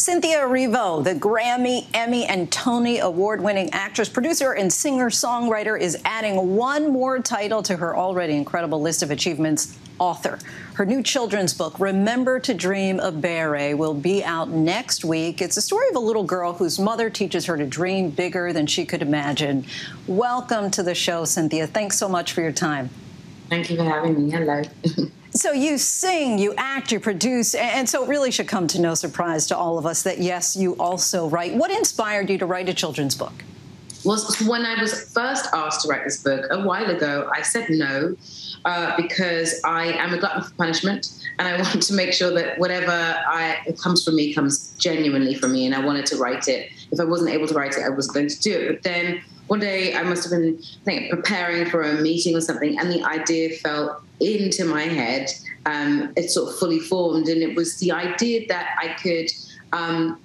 Cynthia Erivo, the Grammy, Emmy, and Tony award winning actress, producer, and singer songwriter, is adding one more title to her already incredible list of achievements author. Her new children's book, Remember to Dream Ebere, will be out next week. It's a story of a little girl whose mother teaches her to dream bigger than she could imagine. Welcome to the show, Cynthia. Thanks so much for your time. Thank you for having me. Hello. So you sing, you act, you produce, and so it really should come to no surprise to all of us that yes, you also write. What inspired you to write a children's book? Was when I was first asked to write this book a while ago, I said no uh, because I am a glutton for punishment, and I want to make sure that whatever I comes from me comes genuinely from me, and I wanted to write it. If I wasn't able to write it, I was going to do it. But then one day I must have been I think preparing for a meeting or something, and the idea fell into my head. Um, it sort of fully formed, and it was the idea that I could um,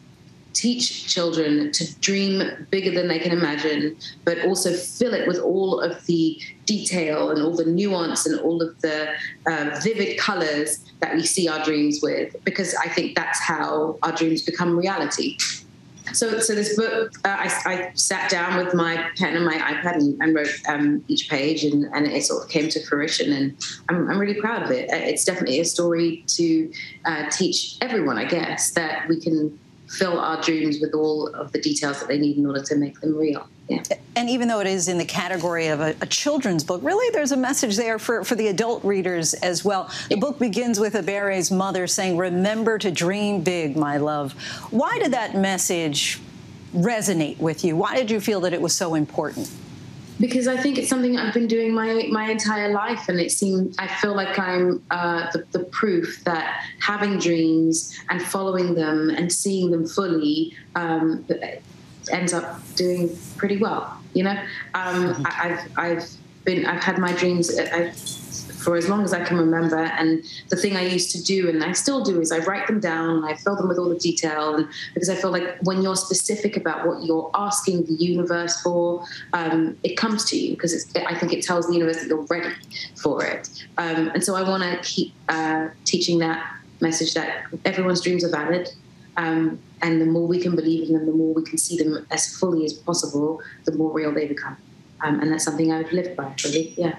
teach children to dream bigger than they can imagine, but also fill it with all of the detail and all the nuance and all of the uh, vivid colors that we see our dreams with, because I think that's how our dreams become reality. So, so this book, uh, I, I, sat down with my pen and my iPad and, and wrote um, each page, and, and, it sort of came to fruition. And I'm, I'm, really proud of it. Uh, it's definitely a story to uh, teach everyone, I guess, that we can fill our dreams with all of the details that they need in order to make them real. Yeah. And even though it is in the category of a, a, children's book, really there's a message there for, for the adult readers as well. The book begins with Ebere's mother saying, Remember to dream big, my love. Why did that message resonate with you? Why did you feel that it was so important? Because I think it's something I've been doing my my entire life, and it seems I feel like I'm uh, the, the, proof that having dreams and following them and seeing them fully um, ends up doing pretty well. You know, um. I, have I've been I've had my dreams. I've, for as long as I can remember. And the thing I used to do, and I still do, is I write them down, I fill them with all the detail, and because I feel like when you're specific about what you're asking the universe for, um, it comes to you because I think it tells the universe that you're ready for it. Um, and so I want to keep uh, teaching that message that everyone's dreams are valid. Um, and the more we can believe in them, the more we can see them as fully as possible, the more real they become. Um, and that's something I've lived by, really. Yeah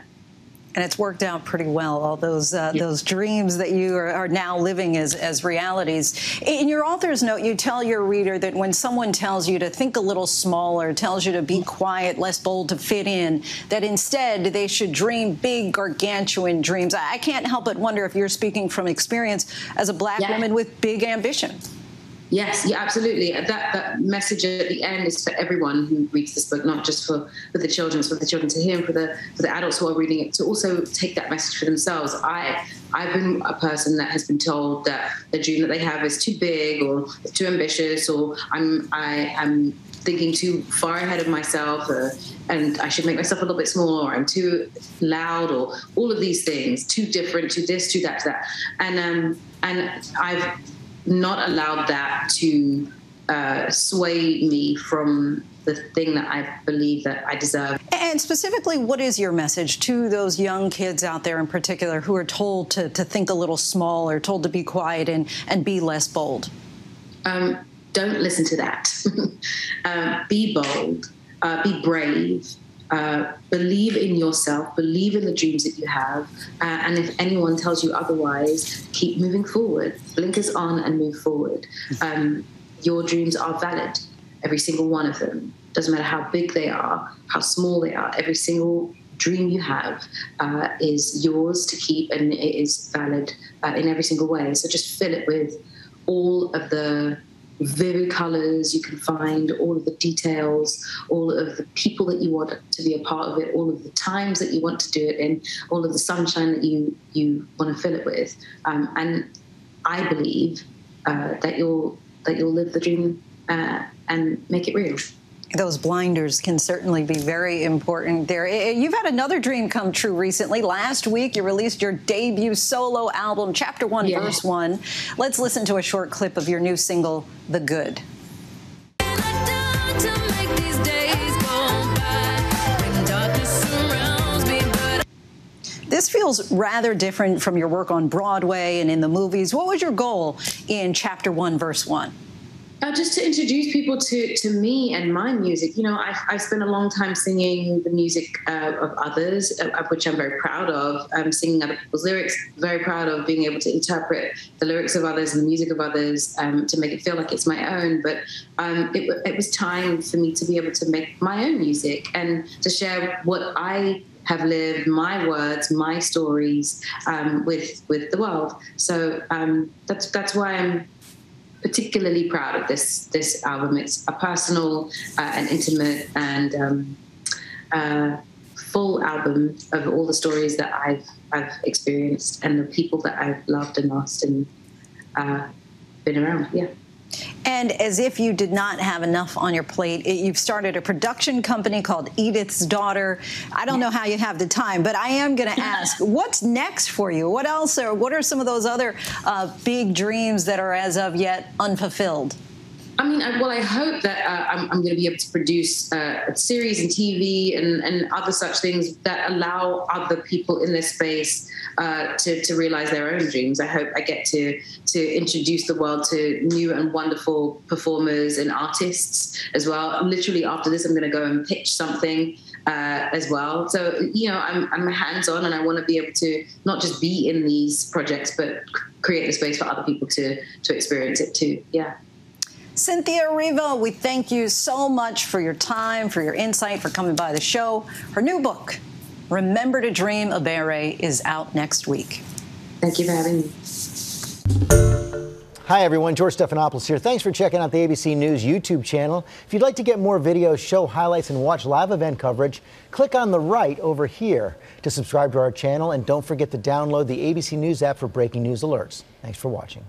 and it's worked out pretty well. All those uh, yeah. those dreams that you are, are, now living as as realities. In your author's note, you tell your reader that when someone tells you to think a little smaller, tells you to be quiet, less bold to fit in, that instead they should dream big, gargantuan dreams. I can't help but wonder if you're speaking from experience as a black yeah. woman with big ambition. Yes, yeah, absolutely. That that message at the end is for everyone who reads this book, not just for, for the children, it's for the children to hear, and for the for the adults who are reading it to also take that message for themselves. I I've been a person that has been told that the dream that they have is too big or too ambitious, or I'm I am thinking too far ahead of myself, or, and I should make myself a little bit smaller, or I'm too loud, or all of these things, too different, to this, to that, to that, and um and I've not allowed that to uh, sway me from the thing that I believe that I deserve. And specifically, what is your message to those young kids out there in particular who are told to, to think a little small or told to be quiet and, and be less bold? Um, don't listen to that. um, be bold, uh, be brave, uh, believe in yourself, believe in the dreams that you have, uh, and if anyone tells you otherwise, keep moving forward. Blinkers on and move forward. Um, your dreams are valid, every single one of them. Doesn't matter how big they are, how small they are. Every single dream you have uh, is yours to keep, and it is valid uh, in every single way. So just fill it with all of the vivid colors. You can find all of the details all of the people that you want to be a part of it all of the times that you want to do it in all of the sunshine that you you want to fill it with. Um, and i believe uh, that you'll that you'll live the dream uh, and make it real those blinders can certainly be very important there. Eh, eh, you've had another dream come true recently. Last week, you released your debut solo album, Chapter One, yeah. Verse One. Let's listen to a short clip of your new single, The Good. This feels rather different from your work on Broadway and in the movies. What was your goal in Chapter One, Verse One? Uh, just to introduce people to, to me and my music. You know, I've, I've spent a long time singing the music uh, of others, uh, which I'm very proud of. I'm singing other people's lyrics, very proud of being able to interpret the lyrics of others and the music of others um, to make it feel like it's my own. But um, it, it was time for me to be able to make my own music and to share what I have lived my words, my stories um, with with the world. So um, that's that's why I'm particularly proud of this this album. It's a personal uh, and intimate and um, uh, full album of all the stories that I've I've experienced and the people that I've loved and lost and uh, been around. Yeah. And as if you did not have enough on your plate, you've started a production company called Edith's Daughter. I don't know how you have the time, but I am going to ask, what's next for you? What else are, what are some of those other uh, big dreams that are as of yet unfulfilled? I mean, well, I hope that uh, I'm, I'm, going to be able to produce uh, a series and TV and, and, other such things that allow other people in this space uh, to, to realize their own dreams. I hope I get to to introduce the world to new and wonderful performers and artists as well. Literally after this, I'm going to go and pitch something uh, as well. So you know, I'm I'm hands on, and I want to be able to not just be in these projects, but create the space for other people to to experience it too. Yeah. Cynthia Erivo, we thank you so much for your time, for your insight, for coming by the show. Her new book, Remember to Dream Ebere, is out next week. Thank you for having me. Hi, everyone. George Stephanopoulos here. Thanks for checking out the ABC News YouTube channel. If you'd like to get more videos, show highlights, and watch live event coverage, click on the right over here to subscribe to our channel. And don't forget to download the ABC News app for breaking news alerts. Thanks for watching.